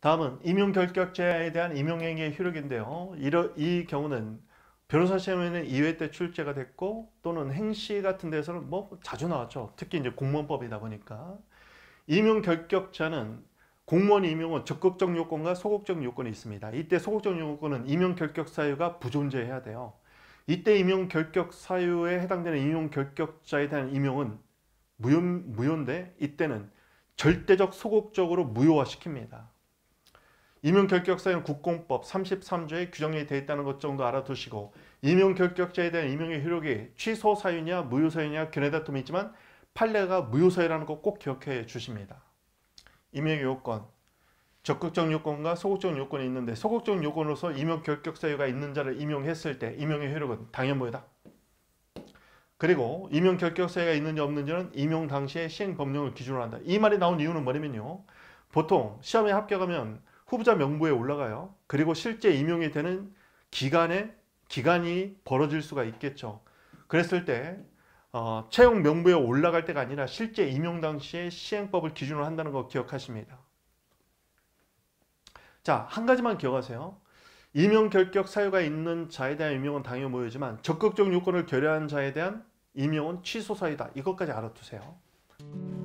다음은 임용 결격자에 대한 임용행위의 효력인데요. 이러, 이 경우는 변호사 시험에는 2회 때 출제가 됐고 또는 행시 같은 데서는 뭐 자주 나왔죠. 특히 이제 공무원법이다 보니까 임용 결격자는 공무원 임용은 적극적 요건과 소극적 요건이 있습니다. 이때 소극적 요건은 임용 결격 사유가 부존재해야 돼요. 이때 임용 결격 사유에 해당되는 임용 결격자에 대한 임용은 무효, 무효인데 이때는 절대적 소극적으로 무효화시킵니다. 임용 결격 사유는 국공법 33조에 규정이 되어 있다는 것 정도 알아두시고 임용 결격자에 대한 임용의 효력이 취소 사유냐 무효 사유냐 견해 다툼이 있지만 판례가 무효 사유라는 거꼭 기억해 주십니다. 임용의 요건 적극적 요건과 소극적 요건이 있는데 소극적 요건으로서 임용 결격 사유가 있는 자를 임용했을 때 임용의 효력은 당연 무효다. 그리고 임용 결격 사유가 있는지 없는지는 임용 당시의 시행 법령을 기준으로 한다. 이 말이 나온 이유는 뭐냐면요. 보통 시험에 합격하면 후보자 명부에 올라가요. 그리고 실제 임용이 되는 기간에 기간이 벌어질 수가 있겠죠. 그랬을 때 어, 채용 명부에 올라갈 때가 아니라 실제 임용 당시에 시행법을 기준으로 한다는 거 기억하십니다. 자, 한 가지만 기억하세요. 임용 결격 사유가 있는 자에 대한 임용은 당연 무효지만 적극적 요건을 결여한 자에 대한 임용은 취소 사유다. 이것까지 알아두세요.